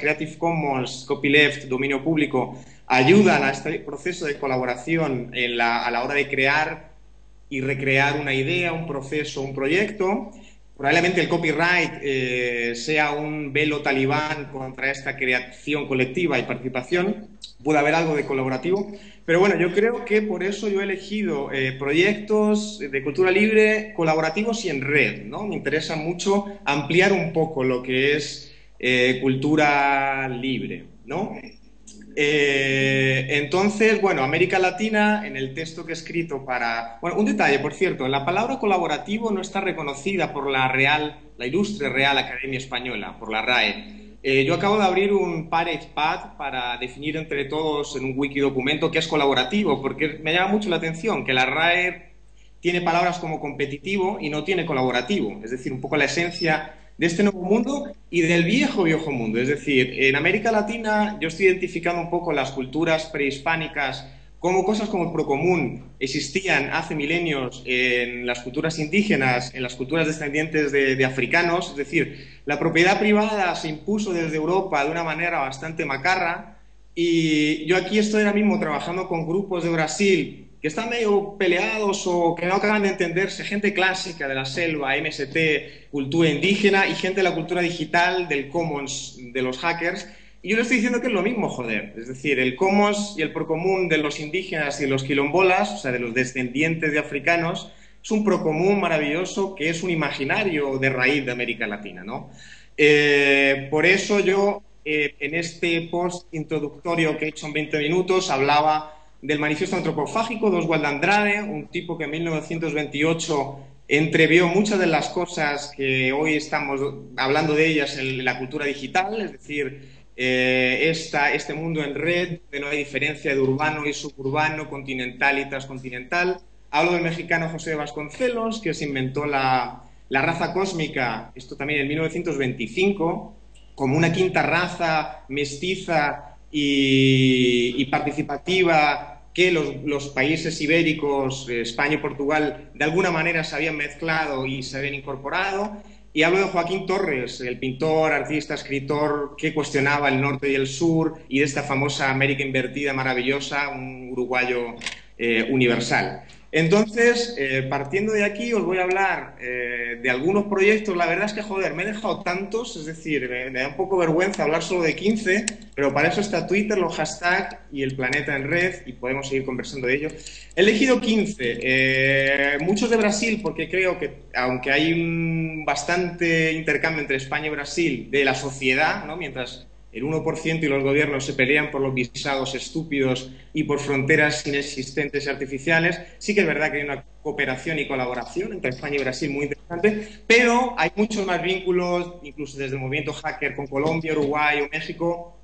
Creative Commons, Copyleft, dominio público, ayudan a este proceso de colaboración a la hora de crear y recrear una idea, un proceso, un proyecto. Probablemente el copyright eh, sea un velo talibán contra esta creación colectiva y participación. Puede haber algo de colaborativo. Pero bueno, yo creo que por eso yo he elegido eh, proyectos de cultura libre colaborativos y en red. ¿no? Me interesa mucho ampliar un poco lo que es eh, cultura libre. ¿no? Eh, entonces, bueno, América Latina, en el texto que he escrito para... Bueno, un detalle, por cierto, la palabra colaborativo no está reconocida por la Real, la Ilustre Real Academia Española, por la RAE. Eh, yo acabo de abrir un PAREXPAD para definir entre todos en un wiki documento qué es colaborativo, porque me llama mucho la atención que la RAE tiene palabras como competitivo y no tiene colaborativo, es decir, un poco la esencia de este nuevo mundo y del viejo viejo mundo. Es decir, en América Latina yo estoy identificando un poco las culturas prehispánicas como cosas como el procomún existían hace milenios en las culturas indígenas, en las culturas descendientes de, africanos. Es decir, la propiedad privada se impuso desde Europa de una manera bastante macarra y yo aquí estoy ahora mismo trabajando con grupos de Brasil que están medio peleados o que no acaban de entenderse, gente clásica de la selva, MST, cultura indígena y gente de la cultura digital, del commons, de los hackers. Y yo le estoy diciendo que es lo mismo, joder. Es decir, el commons y el procomún de los indígenas y los quilombolas, o sea, de los descendientes de africanos, es un procomún maravilloso que es un imaginario de raíz de América Latina, ¿no? Eh, por eso yo, eh, en este post introductorio que he hecho en 20 minutos, hablaba del manifiesto antropofágico de Oswald Andrade, un tipo que en 1928 entrevió muchas de las cosas que hoy estamos hablando de ellas en la cultura digital, es decir, eh, este mundo en red, de no hay diferencia de urbano y suburbano, continental y transcontinental. Hablo del mexicano José Vasconcelos, que se inventó la, raza cósmica, esto también en 1925, como una quinta raza mestiza y, participativa que los, países ibéricos, eh, España y Portugal, de alguna manera se habían mezclado y se habían incorporado. Y hablo de Joaquín Torres, el pintor, artista, escritor que cuestionaba el norte y el sur y de esta famosa América invertida maravillosa, un uruguayo eh, universal. Entonces, eh, partiendo de aquí, os voy a hablar eh, de algunos proyectos. La verdad es que, joder, me he dejado tantos, es decir, me, da un poco vergüenza hablar solo de 15, pero para eso está Twitter, los hashtags y el planeta en red, y podemos seguir conversando de ello. He elegido 15, eh, muchos de Brasil, porque creo que, aunque hay un bastante intercambio entre España y Brasil de la sociedad, ¿no? mientras el 1% y los gobiernos se pelean por los visados estúpidos y por fronteras inexistentes y artificiales. Sí que es verdad que hay una cooperación y colaboración entre España y Brasil muy interesante, pero hay muchos más vínculos, incluso desde el movimiento hacker con Colombia, Uruguay o México.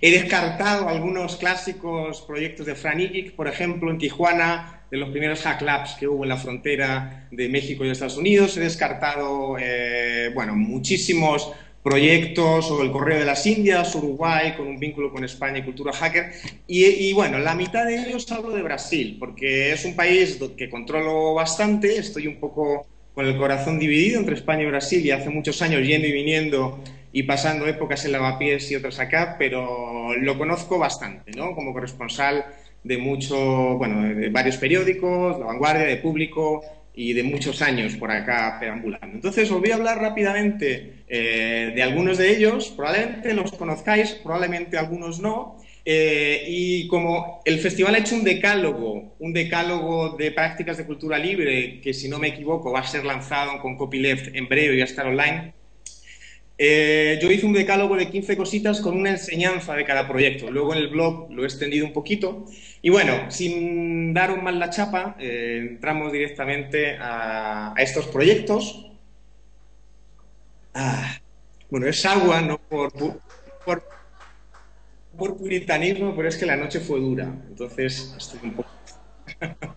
He descartado algunos clásicos proyectos de Franigic, por ejemplo, en Tijuana, de los primeros hack labs que hubo en la frontera de México y Estados Unidos. He descartado, eh, bueno, muchísimos proyectos o el Correo de las Indias, Uruguay, con un vínculo con España y cultura hacker. Y, bueno, la mitad de ellos hablo de Brasil, porque es un país que controlo bastante, estoy un poco con el corazón dividido entre España y Brasil y hace muchos años yendo y viniendo y pasando épocas en Lavapiés y otras acá, pero lo conozco bastante, ¿no? Como corresponsal de mucho, bueno, de varios periódicos, La Vanguardia, de Público, y de muchos años por acá perambulando. Entonces os voy a hablar rápidamente eh, de algunos de ellos, probablemente los conozcáis, probablemente algunos no, eh, y como el festival ha hecho un decálogo, un decálogo de prácticas de cultura libre, que si no me equivoco va a ser lanzado con copyleft en breve y va a estar online, eh, yo hice un decálogo de 15 cositas con una enseñanza de cada proyecto. Luego en el blog lo he extendido un poquito. Y bueno, sin dar un mal la chapa, eh, entramos directamente a, estos proyectos. Ah, bueno, es agua, no por, puritanismo, pero es que la noche fue dura. Entonces, estoy un poco...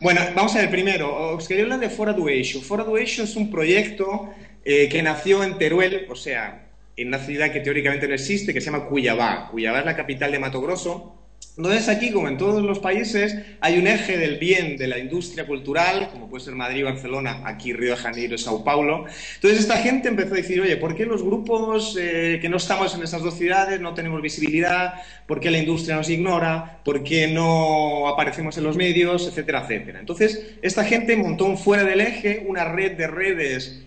bueno, vamos a ver primero. Os quería hablar de Fora Duation. Fora Duation es un proyecto eh, que nació en Teruel, o sea, en una ciudad que teóricamente no existe, que se llama Cuyabá. Cuyabá es la capital de Mato Grosso. Entonces aquí, como en todos los países, hay un eje del bien de la industria cultural, como puede ser Madrid, Barcelona, aquí Río de Janeiro, Sao Paulo. Entonces esta gente empezó a decir, oye, ¿por qué los grupos eh, que no estamos en esas dos ciudades no tenemos visibilidad? ¿Por qué la industria nos ignora? ¿Por qué no aparecemos en los medios? Etcétera, etcétera. Entonces esta gente montó fuera del eje, una red de redes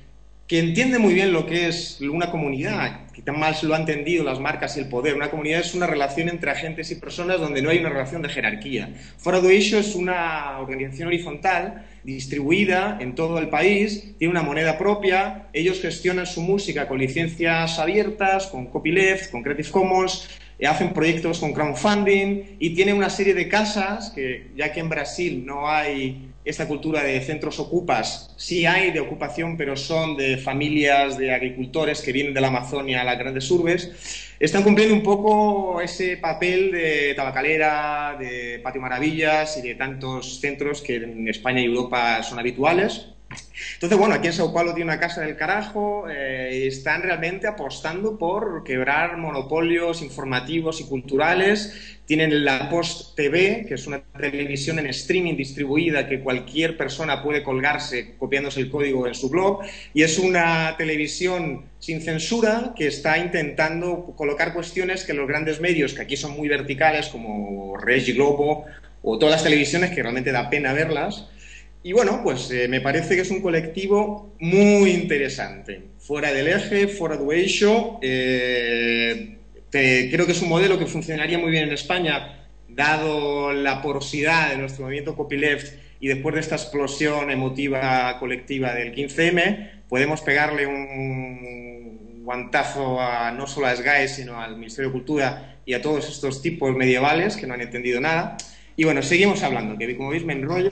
que entiende muy bien lo que es una comunidad, que tan mal lo han entendido las marcas y el poder. Una comunidad es una relación entre agentes y personas donde no hay una relación de jerarquía. Fora do Eixo es una organización horizontal distribuida en todo el país, tiene una moneda propia, ellos gestionan su música con licencias abiertas, con copyleft, con Creative Commons, eh, hacen proyectos con crowdfunding y tiene una serie de casas que, ya que en Brasil no hay esta cultura de centros ocupas, sí hay de ocupación, pero son de familias de agricultores que vienen de la Amazonia a las grandes urbes, están cumpliendo un poco ese papel de tabacalera, de patio maravillas y de tantos centros que en España y Europa son habituales. Entonces, bueno, aquí en Sao Paulo tiene una casa del carajo eh, están realmente apostando por quebrar monopolios informativos y culturales. Tienen la Post TV, que es una televisión en streaming distribuida que cualquier persona puede colgarse copiándose el código en su blog. Y es una televisión sin censura que está intentando colocar cuestiones que los grandes medios, que aquí son muy verticales, como Regi Globo o todas las televisiones, que realmente da pena verlas, y bueno, pues eh, me parece que es un colectivo muy interesante. Fuera del eje, fuera del eixo, eh, creo que es un modelo que funcionaría muy bien en España, dado la porosidad de nuestro movimiento copyleft y después de esta explosión emotiva colectiva del 15M, podemos pegarle un guantazo a, no solo a SGAE, sino al Ministerio de Cultura y a todos estos tipos medievales que no han entendido nada. Y bueno, seguimos hablando, que como veis me enrollo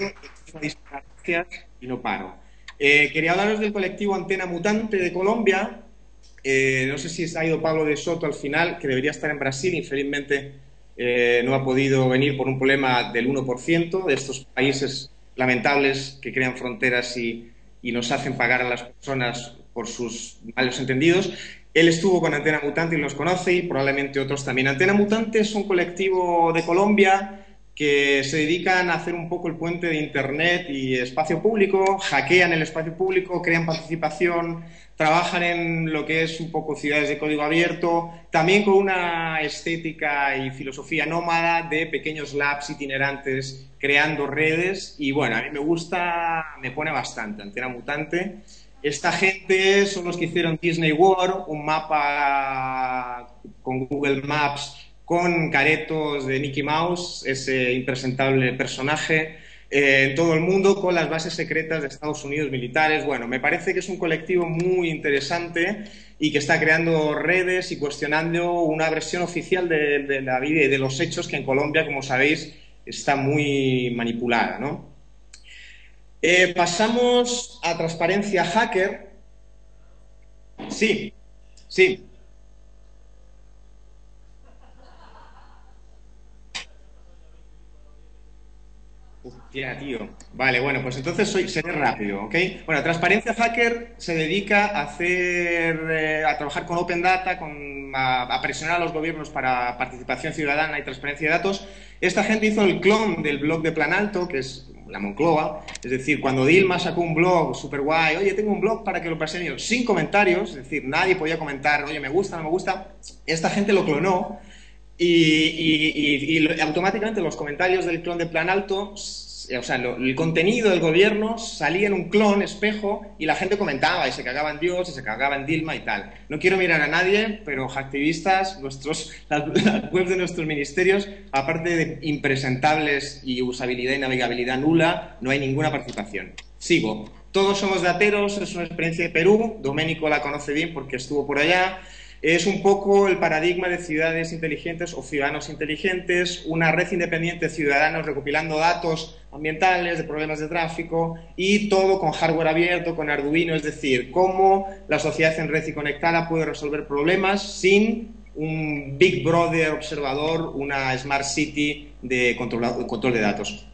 y no paro. Eh, quería hablaros del colectivo Antena Mutante de Colombia. Eh, no sé si ha ido Pablo de Soto al final, que debería estar en Brasil. Infelizmente eh, no ha podido venir por un problema del 1% de estos países lamentables que crean fronteras y, y nos hacen pagar a las personas por sus malos entendidos. Él estuvo con Antena Mutante y los conoce y probablemente otros también. Antena Mutante es un colectivo de Colombia que se dedican a hacer un poco el puente de Internet y espacio público, hackean el espacio público, crean participación, trabajan en lo que es un poco ciudades de código abierto, también con una estética y filosofía nómada de pequeños labs itinerantes creando redes y bueno, a mí me gusta, me pone bastante, Antena Mutante. Esta gente son los que hicieron Disney World, un mapa con Google Maps con caretos de Mickey Mouse, ese impresentable personaje, eh, en todo el mundo con las bases secretas de Estados Unidos militares. Bueno, me parece que es un colectivo muy interesante y que está creando redes y cuestionando una versión oficial de, la vida y de los hechos que en Colombia, como sabéis, está muy manipulada. ¿no? Eh, pasamos a transparencia hacker. Sí, sí. Ya, tío. Vale, bueno, pues entonces soy, seré rápido, ¿ok? Bueno, Transparencia Hacker se dedica a hacer, eh, a trabajar con Open Data, con, a, presionar a los gobiernos para participación ciudadana y transparencia de datos. Esta gente hizo el clon del blog de Plan Alto, que es la Moncloa, es decir, cuando Dilma sacó un blog super guay, oye, tengo un blog para que lo presente sin comentarios, es decir, nadie podía comentar, oye, me gusta, no me gusta, esta gente lo clonó y, y automáticamente los comentarios del clon de Plan Alto o sea, el contenido del gobierno salía en un clon, espejo, y la gente comentaba y se cagaba en Dios y se cagaba en Dilma y tal. No quiero mirar a nadie, pero activistas, nuestros, las, webs de nuestros ministerios, aparte de impresentables y usabilidad y navegabilidad nula, no hay ninguna participación. Sigo. Todos somos dateros, es una experiencia de Perú, Doménico la conoce bien porque estuvo por allá es un poco el paradigma de ciudades inteligentes o ciudadanos inteligentes, una red independiente de ciudadanos recopilando datos ambientales, de problemas de tráfico y todo con hardware abierto, con Arduino, es decir, cómo la sociedad en red y conectada puede resolver problemas sin un Big Brother observador, una Smart City de control, de datos.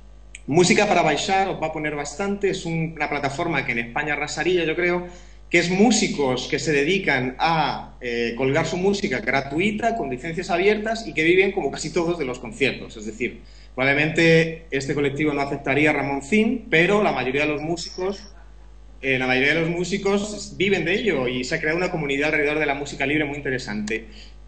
Música para baixar, os va a poner bastante, es una plataforma que en España arrasaría, yo creo, que es músicos que se dedican a eh, colgar su música gratuita, con licencias abiertas y que viven como casi todos de los conciertos. Es decir, probablemente este colectivo no aceptaría Ramón Zin, pero la mayoría de los músicos, eh, la mayoría de los músicos viven de ello y se ha creado una comunidad alrededor de la música libre muy interesante.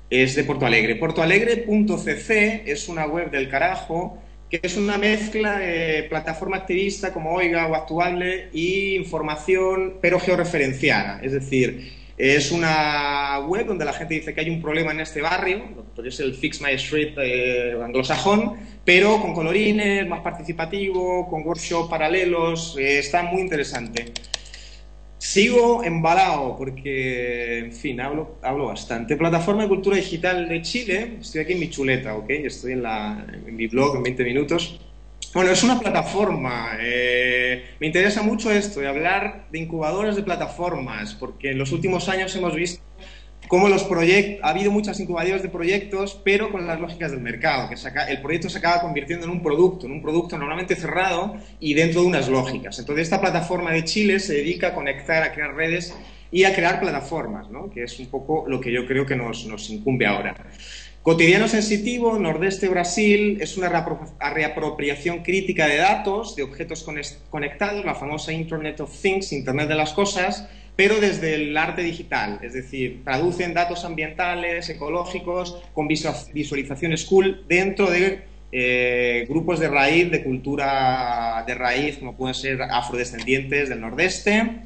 Es de Porto Alegre. Portoalegre.cc es una web del carajo que es una mezcla de plataforma activista como Oiga o Actuable y información, pero georreferenciada. Es decir, es una web donde la gente dice que hay un problema en este barrio, es el Fix My Street eh, anglosajón, pero con colorines, más participativo, con workshops paralelos, eh, está muy interesante. Sigo embalado porque, en fin, hablo, hablo bastante. Plataforma de Cultura Digital de Chile, estoy aquí en mi chuleta, ¿ok? Estoy en, la, en mi blog en 20 minutos. Bueno, es una plataforma. Eh, me interesa mucho esto de hablar de incubadoras de plataformas, porque en los últimos años hemos visto cómo los proyectos, ha habido muchas incubadoras de proyectos, pero con las lógicas del mercado, que el proyecto se acaba convirtiendo en un producto, en un producto normalmente cerrado y dentro de unas lógicas. Entonces, esta plataforma de Chile se dedica a conectar, a crear redes y a crear plataformas, ¿no? que es un poco lo que yo creo que nos, nos incumbe ahora. Cotidiano Sensitivo, Nordeste Brasil, es una reapropiación crítica de datos, de objetos conectados, la famosa Internet of Things, Internet de las Cosas, pero desde el arte digital, es decir, traducen datos ambientales, ecológicos, con visualizaciones cool dentro de eh, grupos de raíz, de cultura de raíz, como pueden ser afrodescendientes del Nordeste.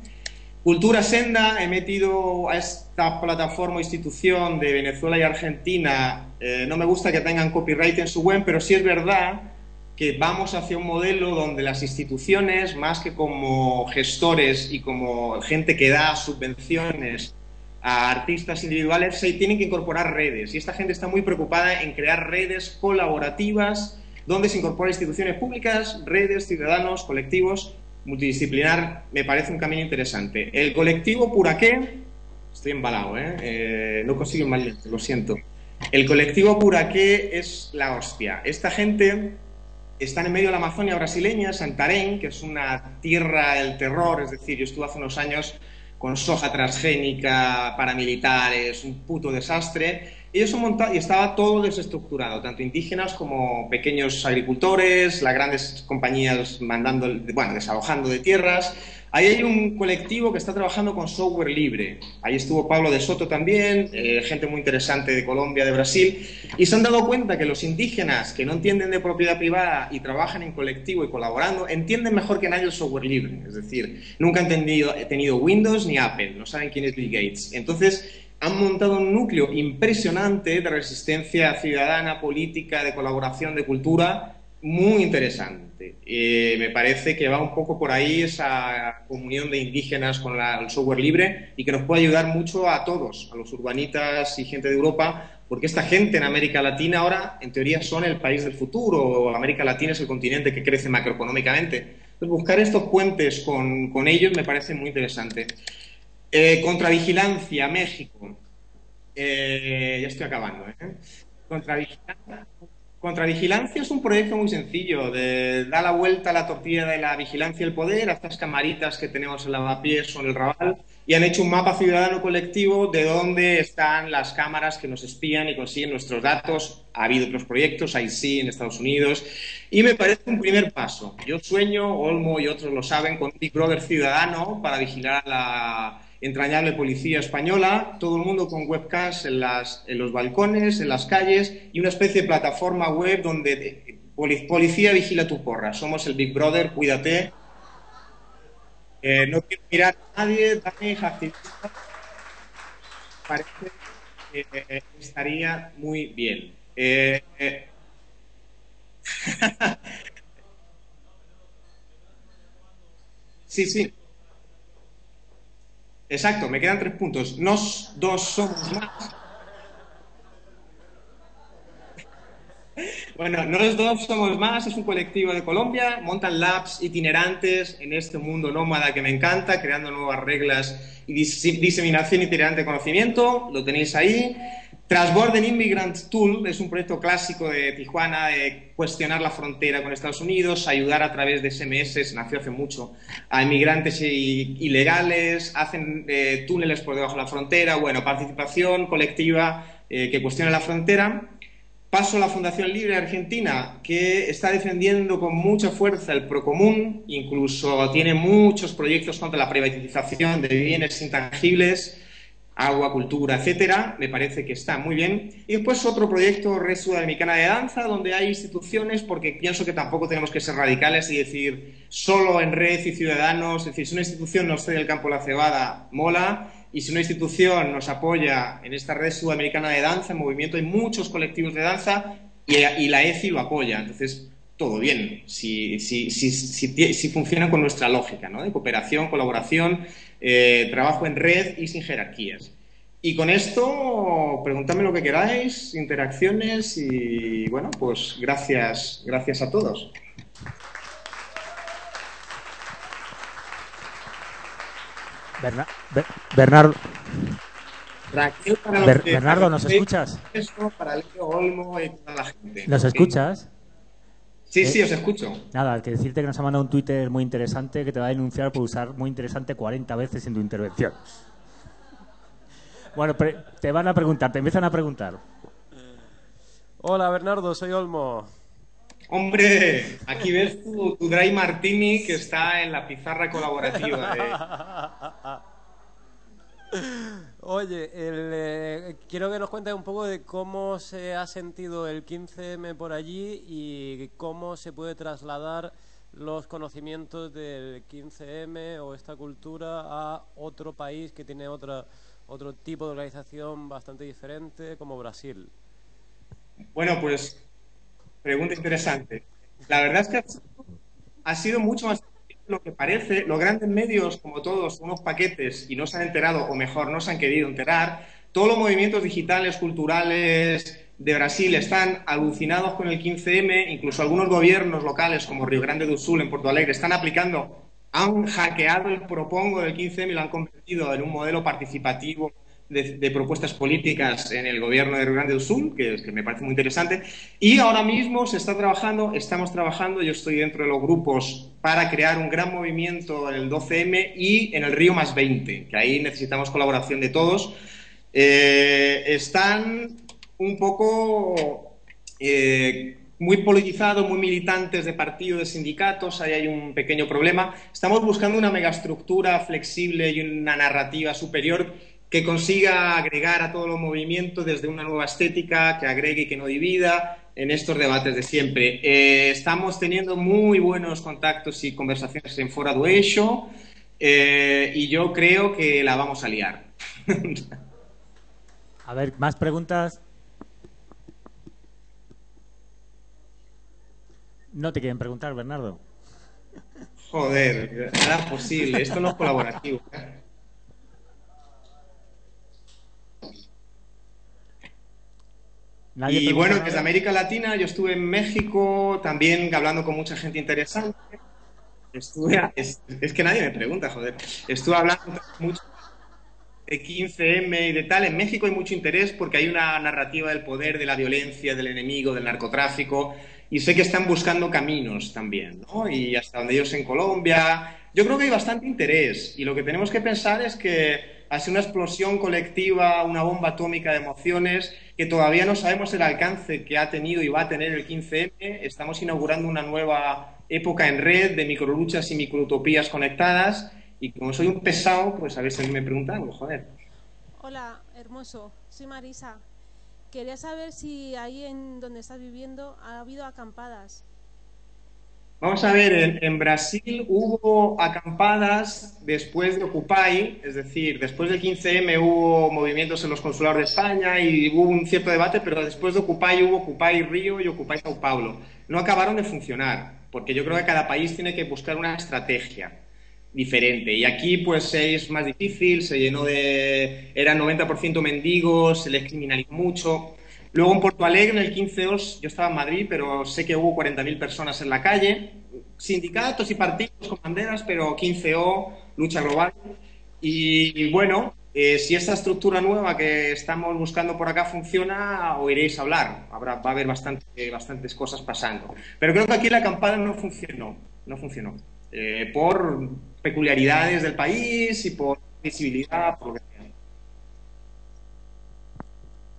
Cultura Senda, he metido a esta plataforma o institución de Venezuela y Argentina. Eh, no me gusta que tengan copyright en su web, pero sí es verdad que vamos hacia un modelo donde las instituciones, más que como gestores y como gente que da subvenciones a artistas individuales, se tienen que incorporar redes. Y esta gente está muy preocupada en crear redes colaborativas donde se incorporan instituciones públicas, redes, ciudadanos, colectivos, multidisciplinar, me parece un camino interesante. El colectivo Puraqué, estoy embalado, ¿eh? eh no consigo mal, lo siento. El colectivo Puraqué es la hostia. Esta gente están en medio de la Amazonia brasileña, Santarém, que es una tierra del terror, es decir, yo estuve hace unos años con soja transgénica, paramilitares, un puto desastre. Ellos son montados y estaba todo desestructurado, tanto indígenas como pequeños agricultores, las grandes compañías mandando, bueno, desalojando de tierras, Ahí hay un colectivo que está trabajando con software libre. Ahí estuvo Pablo de Soto también, eh, gente muy interesante de Colombia, de Brasil, y se han dado cuenta que los indígenas que no entienden de propiedad privada y trabajan en colectivo y colaborando, entienden mejor que nadie el software libre. Es decir, nunca han tenido, tenido Windows ni Apple, no saben quién es Bill Gates. Entonces, han montado un núcleo impresionante de resistencia ciudadana, política, de colaboración, de cultura, muy interesante. Eh, me parece que va un poco por ahí esa comunión de indígenas con el software libre y que nos puede ayudar mucho a todos, a los urbanitas y gente de Europa, porque esta gente en América Latina ahora, en teoría, son el país del futuro. América Latina es el continente que crece macroeconómicamente. Entonces, buscar estos puentes con, con ellos me parece muy interesante. Eh, contravigilancia, México. Eh, ya estoy acabando. ¿eh? Contravigilancia Contravigilancia es un proyecto muy sencillo, de dar la vuelta a la tortilla de la vigilancia y el poder, a estas camaritas que tenemos en lavapiés o en el Raval, y han hecho un mapa ciudadano colectivo de dónde están las cámaras que nos espían y consiguen nuestros datos. Ha habido otros proyectos, sí en Estados Unidos, y me parece un primer paso. Yo sueño, Olmo y otros lo saben, con un Big Brother ciudadano para vigilar la entrañable policía española, todo el mundo con webcams en, las, en los balcones, en las calles y una especie de plataforma web donde eh, policía vigila tu porra. Somos el Big Brother, cuídate. Eh, no quiero mirar a nadie, Dani, activista. Parece que eh, estaría muy bien. sí, sí. Exacto, me quedan tres puntos. Nos dos somos más. Bueno, Nos dos somos más, es un colectivo de Colombia, montan labs itinerantes en este mundo nómada que me encanta, creando nuevas reglas y diseminación itinerante de conocimiento, lo tenéis ahí. Transborder Immigrant Tool es un proyecto clásico de Tijuana de cuestionar la frontera con Estados Unidos, ayudar a través de SMS, nació hace mucho, a inmigrantes ilegales, hacen eh, túneles por debajo de la frontera, bueno, participación colectiva eh, que cuestiona la frontera. Paso a la Fundación Libre Argentina, que está defendiendo con mucha fuerza el procomún, incluso tiene muchos proyectos contra la privatización de bienes intangibles agua, cultura, etcétera, me parece que está muy bien. Y después otro proyecto, Red Sudamericana de Danza, donde hay instituciones, porque pienso que tampoco tenemos que ser radicales y decir solo en red y ciudadanos, es decir, si una institución nos cede el campo de la cebada, mola, y si una institución nos apoya en esta Red Sudamericana de Danza, en movimiento hay muchos colectivos de danza, y, la ECI lo apoya. Entonces, todo bien, si, si, si, si, funciona con nuestra lógica, ¿no? De cooperación, colaboración eh, trabajo en red y sin jerarquías. Y con esto, preguntadme lo que queráis, interacciones y bueno, pues gracias, gracias a todos. Bernardo. Bernardo, ¿nos escuchas? ¿Nos escuchas? Sí, sí, os escucho. Nada, que decirte que nos ha mandado un Twitter muy interesante que te va a denunciar por usar muy interesante 40 veces en tu intervención. Bueno, te van a preguntar, te empiezan a preguntar. Hola, Bernardo, soy Olmo. Hombre, aquí ves tu, tu Dry Martini que está en la pizarra colaborativa. Oye, eh, quiero que nos cuentes un poco de cómo se ha sentido el 15M por allí y cómo se puede trasladar los conocimientos del 15M o esta cultura a otro país que tiene otra, otro tipo de organización bastante diferente como Brasil. Bueno, pues pregunta interesante. La verdad es que ha sido mucho más lo que parece, los grandes medios, como todos, unos paquetes y no se han enterado, o mejor, no se han querido enterar, todos los movimientos digitales, culturales de Brasil están alucinados con el 15M, incluso algunos gobiernos locales, como Río Grande do Sul, en Porto Alegre, están aplicando, han hackeado el propongo del 15M y lo han convertido en un modelo participativo de, propuestas políticas en el gobierno de Rio Grande do Sul, que, que, me parece muy interesante. Y ahora mismo se está trabajando, estamos trabajando, yo estoy dentro de los grupos para crear un gran movimiento en el 12M y en el Río más 20, que ahí necesitamos colaboración de todos. Eh, están un poco eh, muy politizados, muy militantes de partidos, de sindicatos, ahí hay un pequeño problema. Estamos buscando una megaestructura flexible y una narrativa superior que consiga agregar a todos los movimientos desde una nueva estética, que agregue y que no divida en estos debates de siempre. Eh, estamos teniendo muy buenos contactos y conversaciones en Fora do Eixo eh, y yo creo que la vamos a liar. a ver, más preguntas. No te quieren preguntar, Bernardo. Joder, nada posible. Esto no es colaborativo. ¿Eh? y bueno, desde América Latina yo estuve en México también hablando con mucha gente interesante. Estuve, es, que nadie me pregunta, joder. Estuve hablando mucho de 15M y de tal. En México hay mucho interés porque hay una narrativa del poder, de la violencia, del enemigo, del narcotráfico. Y sé que están buscando caminos también, ¿no? Y hasta donde ellos en Colombia. Yo creo que hay bastante interés. Y lo que tenemos que pensar es que ha sido una explosión colectiva, una bomba atómica de emociones que todavía no sabemos el alcance que ha tenido y va a tener el 15M. Estamos inaugurando una nueva época en red de microluchas y microutopías conectadas y como soy un pesado, pues a ver si me preguntan, joder. Hola, hermoso, soy Marisa. Quería saber si ahí en donde estás viviendo ha habido acampadas. Vamos a ver, en, Brasil hubo acampadas después de Occupy, es decir, después del 15M hubo movimientos en los consulados de España y hubo un cierto debate, pero después de Occupy hubo Occupy Río y Occupy Sao Paulo. No acabaron de funcionar, porque yo creo que cada país tiene que buscar una estrategia diferente. Y aquí pues es más difícil, se llenó de... eran 90% mendigos, se les criminalizó mucho. Luego en Porto Alegre, en el 15-2, yo estaba en Madrid, pero sé que hubo 40.000 personas en la calle, sindicatos y partidos con banderas, pero 15O, lucha global. Y bueno, eh, si esta estructura nueva que estamos buscando por acá funciona, oiréis hablar. Habrá, va a haber bastante, bastantes cosas pasando. Pero creo que aquí la acampada no funcionó. No funcionó. Eh, por peculiaridades del país y por visibilidad, por.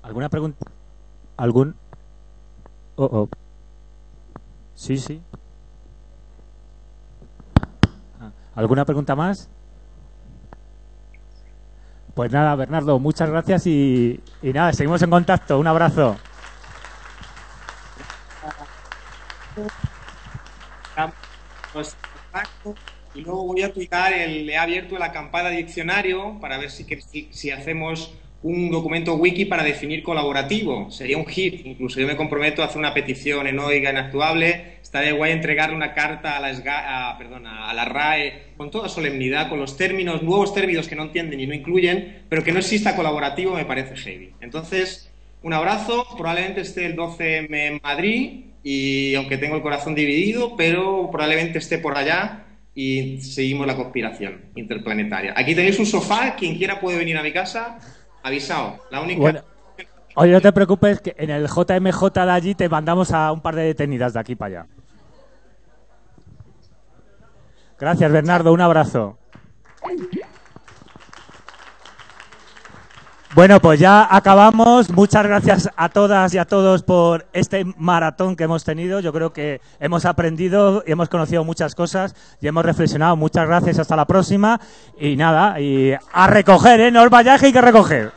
¿Alguna pregunta? ¿Algún? Oh, oh. Sí, sí. Ah, ¿Alguna pregunta más? Pues nada, Bernardo, muchas gracias y, y nada, seguimos en contacto. Un abrazo. Pues, y luego voy a tuitar, el, he abierto el acampada diccionario para ver si, si, si hacemos un documento wiki para definir colaborativo. Sería un hit. Incluso yo me comprometo a hacer una petición en Oiga Inactuable. Estaría guay entregarle una carta a la, SGA, a, a la RAE con toda solemnidad, con los términos, nuevos términos que no entienden y no incluyen, pero que no exista colaborativo me parece heavy. Entonces, un abrazo. Probablemente esté el 12M en Madrid y aunque tengo el corazón dividido, pero probablemente esté por allá y seguimos la conspiración interplanetaria. Aquí tenéis un sofá, quien quiera puede venir a mi casa avisado. La única. Oye, no te preocupes, que en el JMJ de allí te mandamos a un par de detenidas de aquí para allá. Gracias, Bernardo. Un abrazo. Bueno, pues ya acabamos. Muchas gracias a todas y a todos por este maratón que hemos tenido. Yo creo que hemos aprendido y hemos conocido muchas cosas y hemos reflexionado. Muchas gracias. Hasta la próxima. Y nada, y a recoger, ¿eh? No os vayáis, hay que recoger.